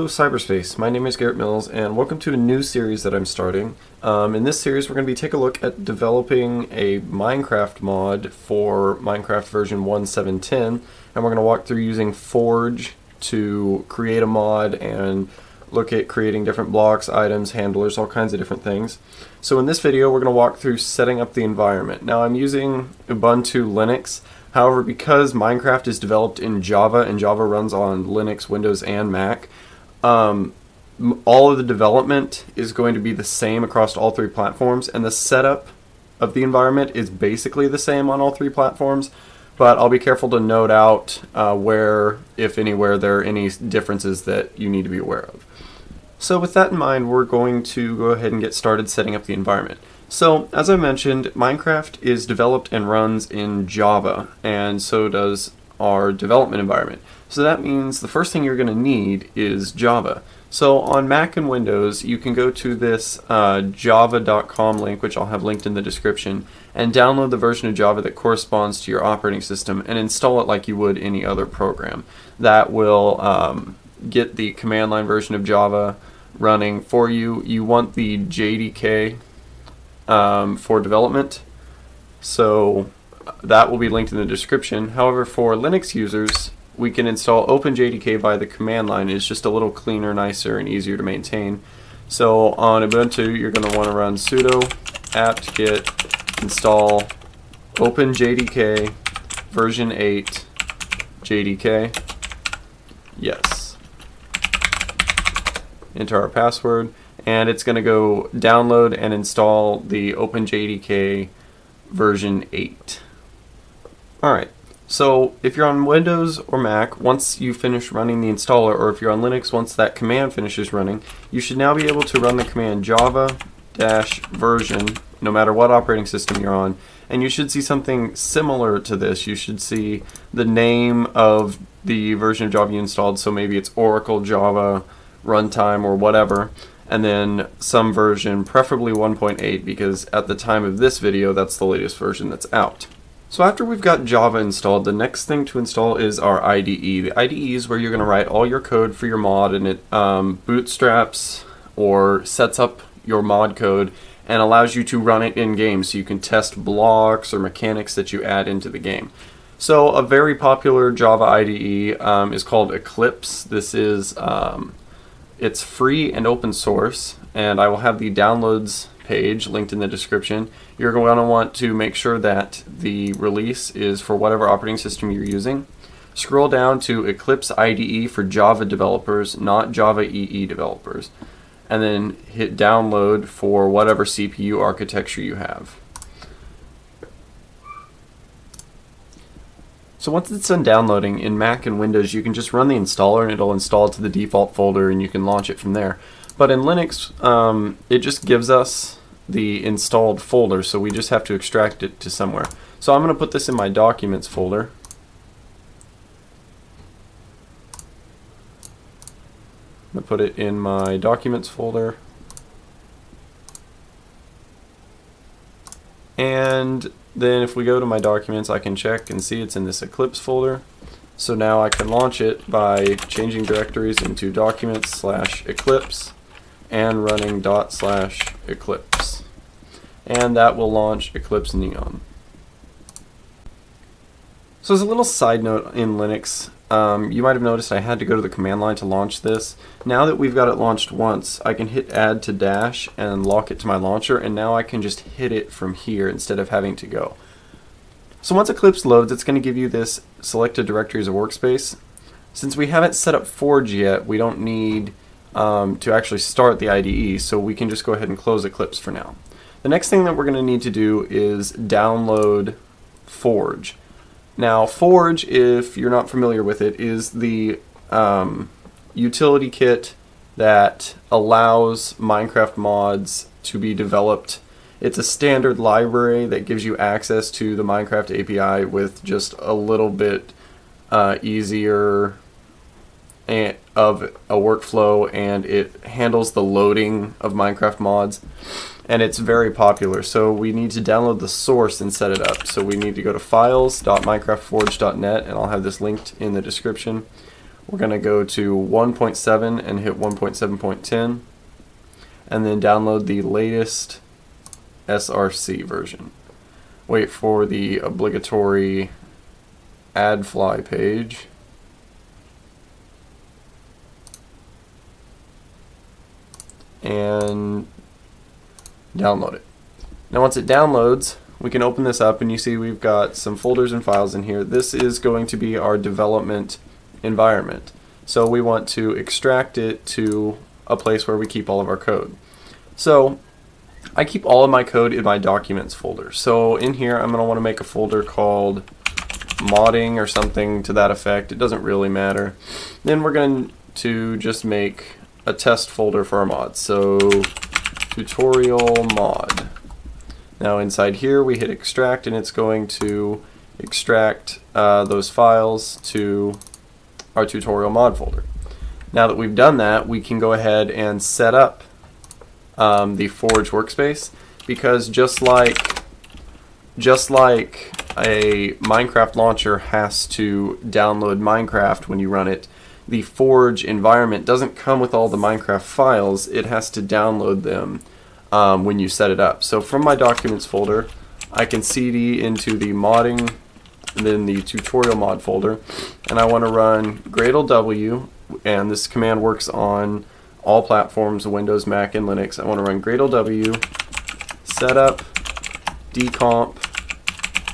Hello cyberspace, my name is Garrett Mills and welcome to a new series that I'm starting. Um, in this series we're going to be taking a look at developing a Minecraft mod for Minecraft version 1.7.10 and we're going to walk through using Forge to create a mod and look at creating different blocks, items, handlers, all kinds of different things. So in this video we're going to walk through setting up the environment. Now I'm using Ubuntu Linux However, because Minecraft is developed in Java and Java runs on Linux, Windows, and Mac, um, all of the development is going to be the same across all three platforms, and the setup of the environment is basically the same on all three platforms. But I'll be careful to note out uh, where, if anywhere, there are any differences that you need to be aware of. So with that in mind, we're going to go ahead and get started setting up the environment. So, as I mentioned, Minecraft is developed and runs in Java, and so does our development environment. So that means the first thing you're going to need is Java. So on Mac and Windows, you can go to this uh, java.com link, which I'll have linked in the description, and download the version of Java that corresponds to your operating system and install it like you would any other program. That will um, get the command line version of Java running for you. You want the JDK um, for development. So that will be linked in the description. However, for Linux users, we can install OpenJDK via the command line. It's just a little cleaner, nicer, and easier to maintain. So on Ubuntu, you're going to want to run sudo apt-get install OpenJDK version 8 JDK. Yes. Enter our password and it's going to go download and install the OpenJDK version 8. Alright, so if you're on Windows or Mac, once you finish running the installer, or if you're on Linux, once that command finishes running, you should now be able to run the command java-version, no matter what operating system you're on, and you should see something similar to this. You should see the name of the version of Java you installed, so maybe it's Oracle Java runtime or whatever, and then some version, preferably 1.8 because at the time of this video that's the latest version that's out. So after we've got Java installed, the next thing to install is our IDE. The IDE is where you're going to write all your code for your mod and it um, bootstraps or sets up your mod code and allows you to run it in game so you can test blocks or mechanics that you add into the game. So a very popular Java IDE um, is called Eclipse. This is um, it's free and open source, and I will have the downloads page linked in the description. You're going to want to make sure that the release is for whatever operating system you're using. Scroll down to Eclipse IDE for Java developers, not Java EE developers, and then hit download for whatever CPU architecture you have. So once it's done downloading in Mac and Windows, you can just run the installer and it'll install to the default folder and you can launch it from there. But in Linux, um, it just gives us the installed folder, so we just have to extract it to somewhere. So I'm going to put this in my Documents folder. I'm going to put it in my Documents folder. And then if we go to my documents, I can check and see it's in this Eclipse folder. So now I can launch it by changing directories into documents slash eclipse and running dot slash eclipse. And that will launch Eclipse Neon. So as a little side note in Linux, um, you might have noticed I had to go to the command line to launch this. Now that we've got it launched once, I can hit add to dash and lock it to my launcher, and now I can just hit it from here instead of having to go. So once Eclipse loads, it's going to give you this selected directory as a workspace. Since we haven't set up Forge yet, we don't need um, to actually start the IDE, so we can just go ahead and close Eclipse for now. The next thing that we're going to need to do is download Forge. Now, Forge, if you're not familiar with it, is the um, utility kit that allows Minecraft mods to be developed. It's a standard library that gives you access to the Minecraft API with just a little bit uh, easier of a workflow and it handles the loading of Minecraft mods and it's very popular. So we need to download the source and set it up. So we need to go to files.minecraftforge.net and I'll have this linked in the description. we're going to go to 1.7 and hit 1.7.10 and then download the latest SRC version. Wait for the obligatory AdFly page. And download it. Now once it downloads, we can open this up and you see we've got some folders and files in here. This is going to be our development environment. So we want to extract it to a place where we keep all of our code. So I keep all of my code in my documents folder. So in here I'm going to want to make a folder called modding or something to that effect. It doesn't really matter. Then we're going to just make a test folder for our mods. So tutorial mod. Now inside here we hit extract and it's going to extract uh, those files to our tutorial mod folder. Now that we've done that, we can go ahead and set up um, the Forge workspace because just like just like a Minecraft launcher has to download Minecraft when you run it, the Forge environment doesn't come with all the Minecraft files. It has to download them um, when you set it up. So from my documents folder, I can cd into the modding and then the tutorial mod folder and I want to run Gradle W and this command works on all platforms Windows, Mac, and Linux. I want to run Gradle W setup decomp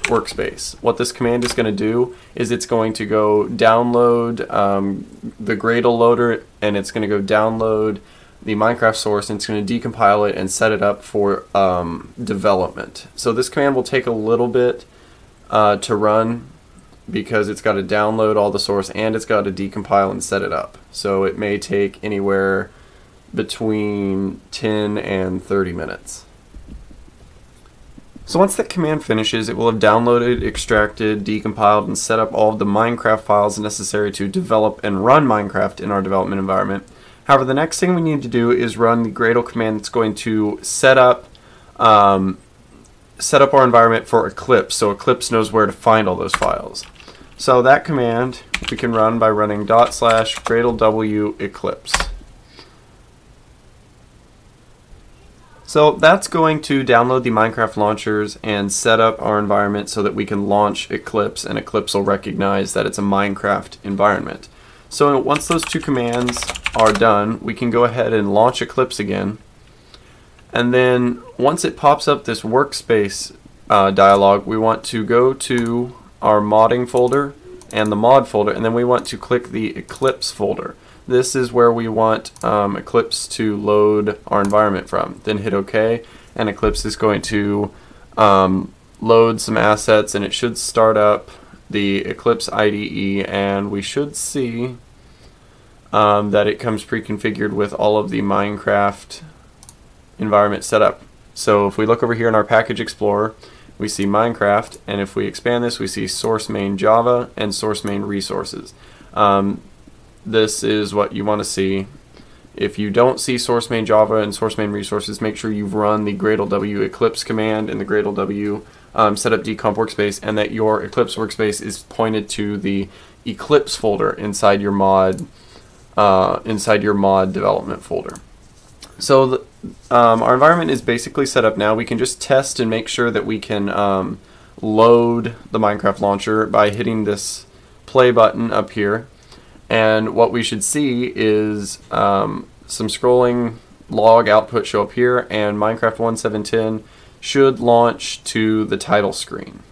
workspace. What this command is going to do is it's going to go download um, the Gradle loader and it's going to go download the Minecraft source and it's going to decompile it and set it up for um, development. So this command will take a little bit uh, to run because it's got to download all the source and it's got to decompile and set it up. So it may take anywhere between 10 and 30 minutes. So once that command finishes, it will have downloaded, extracted, decompiled, and set up all of the Minecraft files necessary to develop and run Minecraft in our development environment. However, the next thing we need to do is run the Gradle command that's going to set up um, set up our environment for Eclipse, so Eclipse knows where to find all those files. So that command we can run by running dot slash Gradle W Eclipse. So that's going to download the Minecraft launchers and set up our environment so that we can launch Eclipse and Eclipse will recognize that it's a Minecraft environment. So once those two commands are done, we can go ahead and launch Eclipse again. And then once it pops up this workspace uh, dialog, we want to go to our modding folder and the mod folder, and then we want to click the Eclipse folder. This is where we want um, Eclipse to load our environment from. Then hit OK, and Eclipse is going to um, load some assets, and it should start up the Eclipse IDE, and we should see um, that it comes pre-configured with all of the Minecraft environment set up. So if we look over here in our package explorer, we see Minecraft, and if we expand this, we see source main Java and source main resources. Um, this is what you want to see. If you don't see source main Java and source main resources, make sure you've run the Gradle W Eclipse command and the Gradle W um, setup decomp workspace, and that your Eclipse workspace is pointed to the Eclipse folder inside your mod uh, inside your mod development folder. So the, um, our environment is basically set up now. We can just test and make sure that we can um, load the Minecraft launcher by hitting this play button up here. And what we should see is um, some scrolling log output show up here and Minecraft 1.7.10 should launch to the title screen.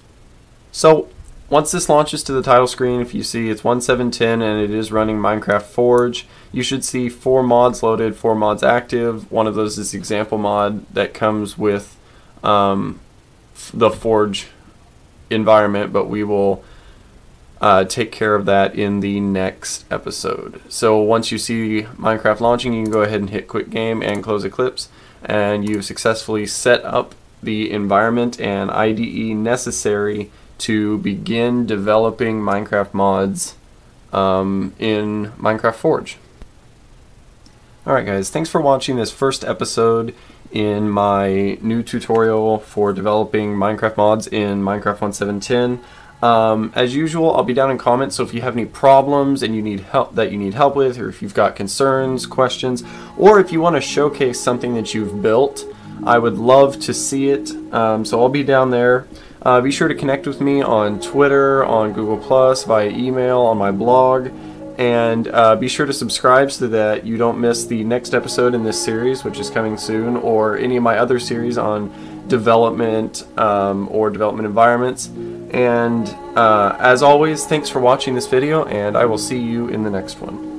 So once this launches to the title screen, if you see it's 1.7.10 and it is running Minecraft Forge, you should see four mods loaded, four mods active. One of those is the example mod that comes with um, the Forge environment, but we will uh, take care of that in the next episode. So once you see Minecraft launching, you can go ahead and hit Quit Game and close Eclipse, and you've successfully set up the environment and IDE necessary to begin developing Minecraft mods um, in Minecraft Forge. Alright guys, thanks for watching this first episode in my new tutorial for developing Minecraft mods in Minecraft 1.7.10. Um, as usual, I'll be down in comments, so if you have any problems and you need help that you need help with, or if you've got concerns, questions, or if you want to showcase something that you've built, I would love to see it. Um, so I'll be down there. Uh, be sure to connect with me on Twitter, on Google Plus, via email, on my blog, and uh, be sure to subscribe so that you don't miss the next episode in this series, which is coming soon, or any of my other series on development um, or development environments. And uh, as always, thanks for watching this video, and I will see you in the next one.